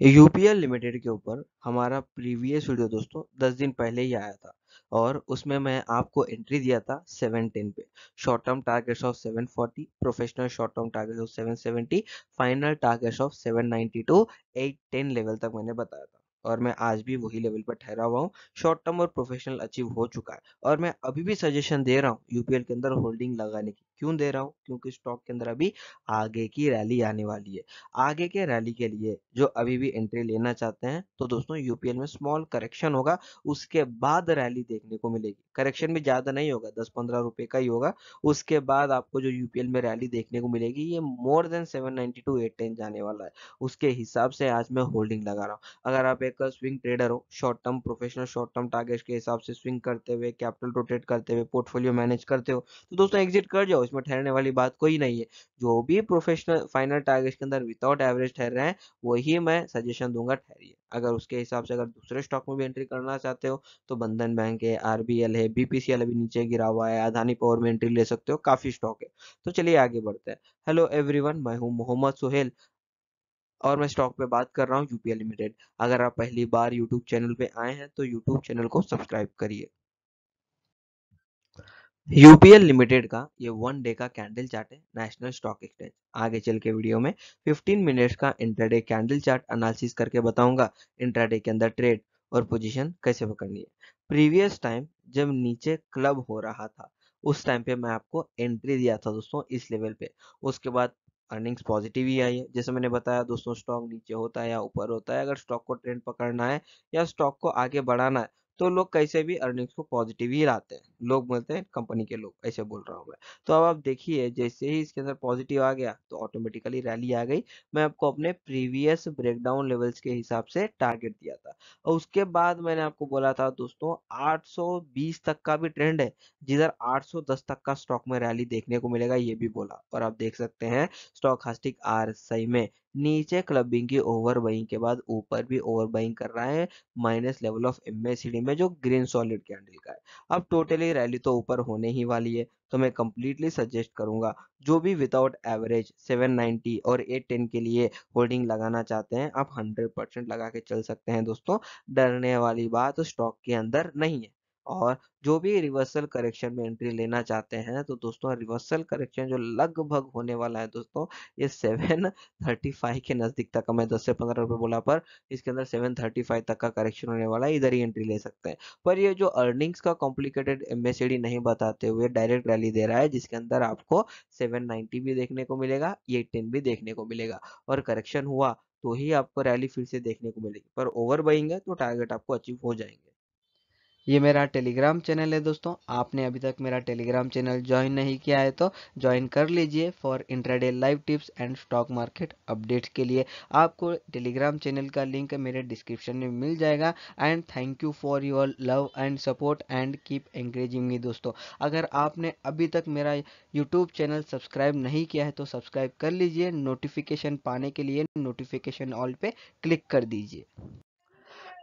UPL limited के ऊपर हमारा प्रीवियस वीडियो दोस्तों 10 दिन पहले ही आया था और उसमें मैं आपको एंट्री दिया था 710 पे। Short term targets of 740 professional short term targets of 770 final targets of 790 to 810 level तक मैंने बताया था। और मैं आज भी वही लेवल पर ठहरा हुआ हूँ। शॉर्ट टर्म और प्रोफेशनल अचीव हो चुका है। और मैं अभी भी सजेशन दे रहा हूँ यूपीएल के अंदर होल्डिंग लगाने की। क्यों दे रहा हूँ? क्योंकि स्टॉक के अंदर अभी आगे की रैली आने वाली है। आगे के रैली के लिए जो अभी भी एंट्री लेना चाहते हैं तो दोस्तों यूपीएल में स्मॉल करेक्शन होगा, उसके बाद रैली देखने को मिलेगी। करेक्शन भी ज़्यादा नहीं होगा दस पंद्रह रुपए का ही होगा। उसके बाद आपको जो यूपीएल में रैली देखने को मिलेगी, ये more than seven ninety to eight ten जाने वाला है। उसके हिसाब से आज मैं होल्डिंग लगा रहा हूँ। अगर आप एक स्विंग ट्रेडर हो short term professional short term target के हिसाब से स्विंग करते हुए कैपिटल रोटेट करते हुए पोर्टफोलियो मैनेज करते हो तो दोस्तों एग्जिट कर जाओ। इसमें ठहरने वाली बात कोई नहीं है। जो भी प्रोफेशनल फाइनल टारगेट के अंदर विदाउट एवरेज ठहर रहे हैं, वही मैं सजेशन दूँगा ठहरिए। अगर उसके हिसाब से अगर दूसरे स्टॉक में भी एंट्री करना चाहते हो तो बंधन बैंक है आरबीएल है बीपीसीएल अभी नीचे गिरा हुआ है अदानी पावर में एंट्री ले सकते हो, काफ़ी स्टॉक है। तो चलिए आगे बढ़ते हैं। हेलो एवरीवन मैं हूँ मोहम्मद सुहेल और मैं स्टॉक पे बात कर रहा हूँ यूपीएल लिमिटेड अगर आप पहली बार यूट्यूब चैनल पे आए हैं तो यूट्यूब चैनल को सब्सक्राइब करिए। यूपीएल लिमिटेड का ये वन डे का कैंडल चार्ट है नेशनल स्टॉक एक्सचेंज आगे चल के वीडियो में 15 मिनट्स का इंट्राडे कैंडल चार्ट एनालिसिस करके बताऊँगा इंट्राडे के अंदर ट्रेड और पोजीशन कैसे पकड़नी है। प्रीवियस टाइम जब नीचे क्लब हो रहा था, उस टाइम पे मैं आपको एंट्री दिया था दोस्तों इस लेवल पे। उसके बाद अर्निंग्स पॉजिटिव ही आई है। जैसे मैंने बताया दोस्तों स्टॉक नीचे होता है या ऊपर होता है, अगर स्टॉक को ट्रेंड पकड़ना है या स्टॉक को आगे बढ़ाना है तो लोग कैसे भी अर्निंग्स को पॉजिटिव ही लाते हैं। लोग बोलते हैं, कंपनी के लोग, ऐसे बोल रहा हूँ मैं। तो अब आप देखिए, जैसे ही इसके अंदर पॉजिटिव आ गया तो ऑटोमेटिकली रैली आ गई। मैं आपको अपने प्रीवियस ब्रेकडाउन लेवल्स के हिसाब से टारगेट दिया था। और उसके बाद मैंने आपको बोला था, दोस्तों 820 तक का भी ट्रेंड है। जिधर 810 तक का स्टॉक में रैली देखने को मिलेगा, ये भी बोला। और आप देख सकते हैं स्टॉक हास्टिक आर सही में नीचे क्लबिंग की ओवर बाइंग के बाद ऊपर भी ओवर बाइंग कर रहा है माइनस लेवल ऑफ़ एमएसीडी में जो ग्रीन सॉलिड कैंडल का है। अब टोटली रैली तो ऊपर होने ही वाली है तो मैं कंप्लीटली सजेस्ट करूँगा, जो भी विदाउट एवरेज 790 और 810 के लिए होल्डिंग लगाना चाहते हैं, आप 100 परसेंट लगा के चल सकते हैं दोस्तों, डरने वाली बात स्टॉक के अंदर नहीं है। और जो भी रिवर्सल करेक्शन में एंट्री लेना चाहते हैं तो दोस्तों रिवर्सल करेक्शन जो लगभग होने वाला है दोस्तों, ये सेवन थर्टी फाइव के नज़दीक तक मैं दस से पंद्रह रुपए बोला पर, इसके अंदर सेवन थर्टी फाइव तक का करेक्शन होने वाला है, इधर ही एंट्री ले सकते हैं। पर ये जो अर्निंग्स का कॉम्प्लिकेटेड एमएसडी नहीं बताते हुए डायरेक्ट रैली दे रहा है, जिसके अंदर आपको सेवन भी देखने को मिलेगा एट भी देखने को मिलेगा। और करेक्शन हुआ तो ही आपको रैली फिर से देखने को मिलेगी। पर ओवर बाइंग है तो टारगेट आपको अचीव हो जाएँगे। ये मेरा टेलीग्राम चैनल है दोस्तों। आपने अभी तक मेरा टेलीग्राम चैनल ज्वाइन नहीं किया है तो ज्वाइन कर लीजिए for intraday live tips and stock market updates के लिए। आपको टेलीग्राम चैनल का लिंक मेरे डिस्क्रिप्शन में मिल जाएगा। And thank you for your love and support and keep encouraging me दोस्तों। अगर आपने अभी तक मेरा यूट्यूब चैनल सब्सक्राइब नहीं किया है तो सब्सक्राइब कर लीजिए। नोटिफिकेशन पाने के लिए नोटिफिकेशन ऑल पे क्लिक कर दीजिए।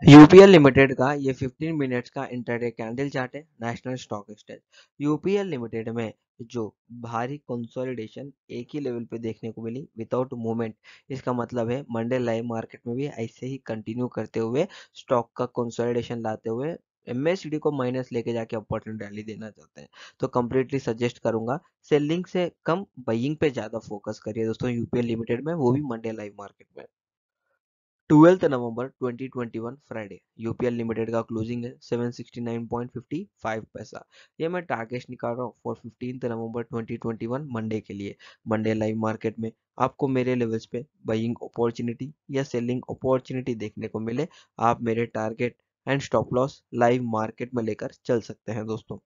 यूपीएल लिमिटेड का ये 15 मिनट्स का इंटरडे कैंडल चार्ट है National Stock Exchange UPL limited में जो भारी कंसोलिडेशन एक ही लेवल पे देखने को मिली विदाउट मूवमेंट इसका मतलब है मंडे लाइव मार्केट में भी ऐसे ही कंटिन्यू करते हुए स्टॉक का कंसोलिडेशन लाते हुए एमएसडी को माइनस लेके जाके अपॉर्चुनिटी रैली देना चाहते हैं। तो कंप्लीटली सजेस्ट करूँगा सेलिंग से कम बाइंग पे ज़्यादा फोकस करिए दोस्तों, यूपीएल लिमिटेड में, वो भी मंडे लाइव मार्केट में। Twelfth November 2021 Friday. UPL limited का क्लोजिंग है 769.55 पैसा। ये मैं टारगेट निकाल रहा हूँ फॉर फिफ्टीन नवंबर 2021 मंडे के लिए। मंडे लाइव मार्केट में आपको मेरे लेवल्स पे बाइंग अपॉर्चुनिटी या सेलिंग अपॉर्चुनिटी देखने को मिले। आप मेरे target and stop loss live market में लेकर चल सकते हैं दोस्तों।